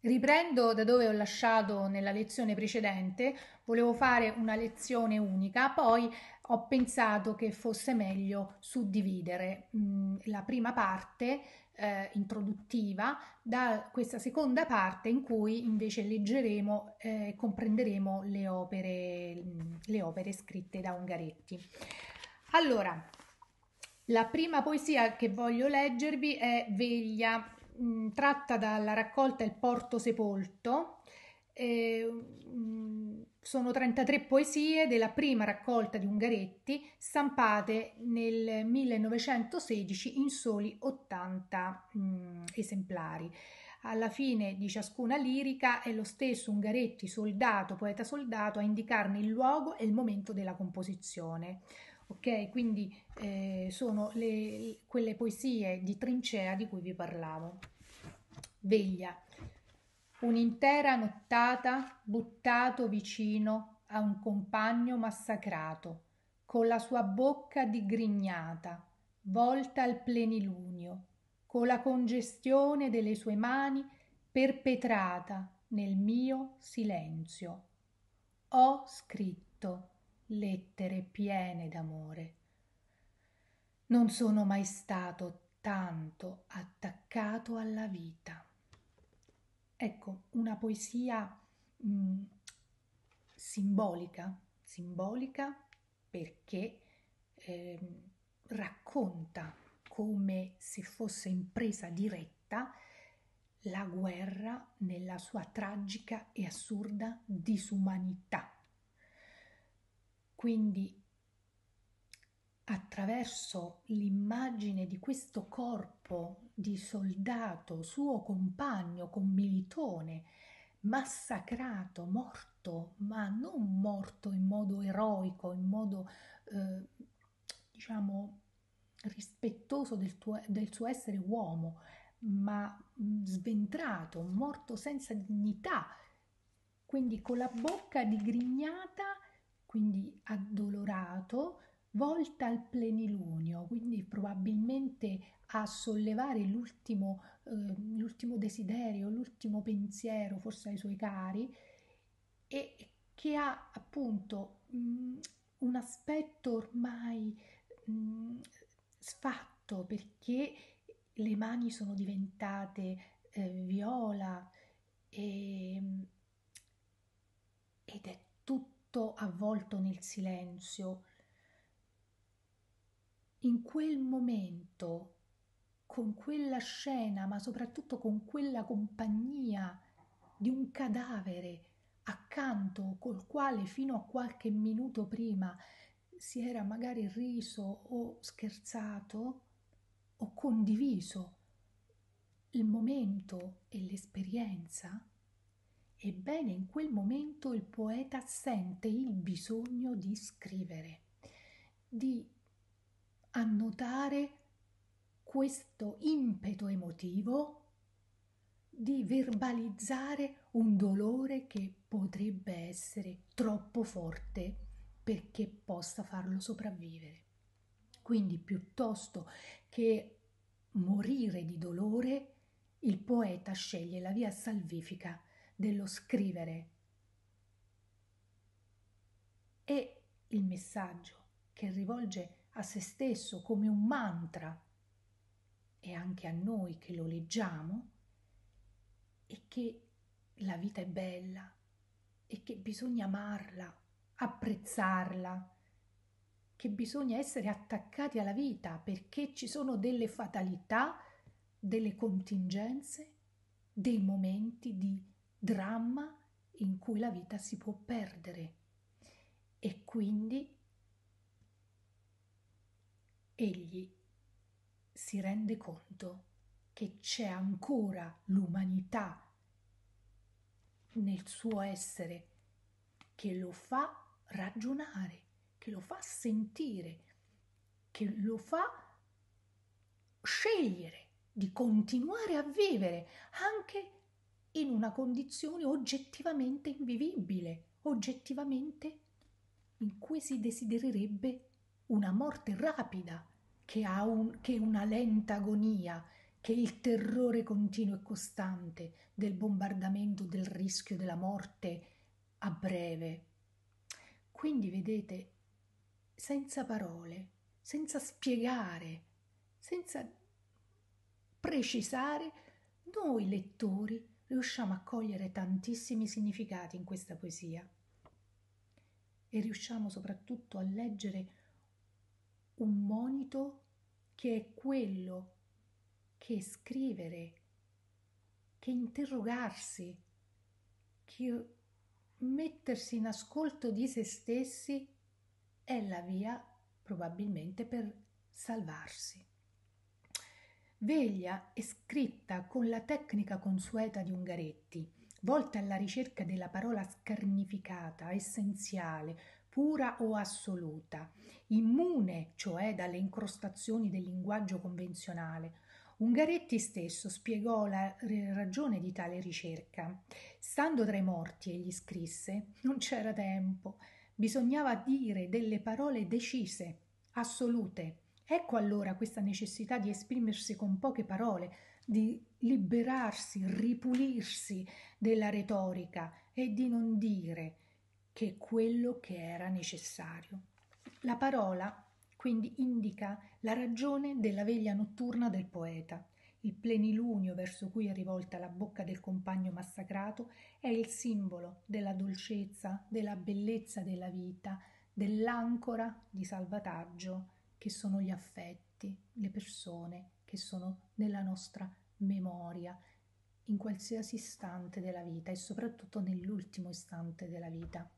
Riprendo da dove ho lasciato nella lezione precedente, volevo fare una lezione unica, poi ho pensato che fosse meglio suddividere mh, mm, la prima parte eh, introduttiva da questa seconda parte in cui invece leggeremo e eh, comprenderemo le opere, mh, mm, le opere scritte da Ungaretti. Allora, la prima poesia che voglio leggervi è Veglia mh, mm, tratta dalla raccolta Il Porto Sepolto. Eh, mh, sono 33 poesie della prima raccolta di Ungaretti stampate nel 1916 in soli 80 mh, mm, esemplari. Alla fine di ciascuna lirica è lo stesso Ungaretti, soldato, poeta soldato, a indicarne il luogo e il momento della composizione. Ok, quindi eh, sono le, quelle poesie di trincea di cui vi parlavo. Veglia, un'intera nottata buttato vicino a un compagno massacrato, con la sua bocca digrignata, volta al plenilunio, con la congestione delle sue mani perpetrata nel mio silenzio. Ho scritto lettere piene d'amore. Non sono mai stato tanto attaccato alla vita. Ecco, una poesia mh, mm, simbolica, simbolica perché eh, racconta come se fosse impresa diretta la guerra nella sua tragica e assurda disumanità. Quindi attraverso l'immagine di questo corpo di soldato, suo compagno, commilitone, massacrato, morto, ma non morto in modo eroico, in modo, eh, diciamo, rispettoso del, tuo, del suo essere uomo, ma sventrato, morto senza dignità, quindi con la bocca digrignata quindi addolorato, volta al plenilunio, quindi probabilmente a sollevare l'ultimo, eh, l'ultimo desiderio, l'ultimo pensiero, forse ai suoi cari, e che ha appunto mh, un aspetto ormai mh, sfatto perché le mani sono diventate eh, viola e, ed è tutto avvolto nel silenzio. In quel momento, con quella scena, ma soprattutto con quella compagnia di un cadavere accanto col quale fino a qualche minuto prima si era magari riso o scherzato o condiviso il momento e l'esperienza, Ebbene, in quel momento il poeta sente il bisogno di scrivere, di annotare questo impeto emotivo, di verbalizzare un dolore che potrebbe essere troppo forte perché possa farlo sopravvivere. Quindi piuttosto che morire di dolore, il poeta sceglie la via salvifica dello scrivere. E il messaggio che rivolge a se stesso come un mantra e anche a noi che lo leggiamo è che la vita è bella e che bisogna amarla, apprezzarla, che bisogna essere attaccati alla vita perché ci sono delle fatalità, delle contingenze, dei momenti di dramma in cui la vita si può perdere. E quindi egli si rende conto che c'è ancora l'umanità nel suo essere che lo fa ragionare, che lo fa sentire, che lo fa scegliere di continuare a vivere anche in una condizione oggettivamente invivibile, oggettivamente in cui si desidererebbe una morte rapida, che ha un, che una lenta agonia, che il terrore continuo e costante del bombardamento, del rischio della morte a breve. Quindi vedete, senza parole, senza spiegare, senza precisare, noi lettori riusciamo a cogliere tantissimi significati in questa poesia e riusciamo soprattutto a leggere un monito che è quello che scrivere, che interrogarsi, che mettersi in ascolto di se stessi è la via probabilmente per salvarsi. Veglia è scritta con la tecnica consueta di Ungaretti, volta alla ricerca della parola scarnificata, essenziale, pura o assoluta, immune cioè dalle incrostazioni del linguaggio convenzionale. Ungaretti stesso spiegò la ragione di tale ricerca. Stando tra i morti, egli scrisse, non c'era tempo, bisognava dire delle parole decise, assolute. Ecco allora questa necessità di esprimersi con poche parole, di liberarsi, ripulirsi della retorica e di non dire che quello che era necessario. La parola quindi indica la ragione della veglia notturna del poeta. Il plenilunio verso cui è rivolta la bocca del compagno massacrato è il simbolo della dolcezza, della bellezza della vita, dell'ancora di salvataggio che sono gli affetti, le persone che sono nella nostra memoria in qualsiasi istante della vita e soprattutto nell'ultimo istante della vita.